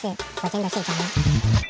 是我真的睡着了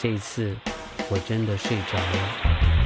这一次我真的睡着了。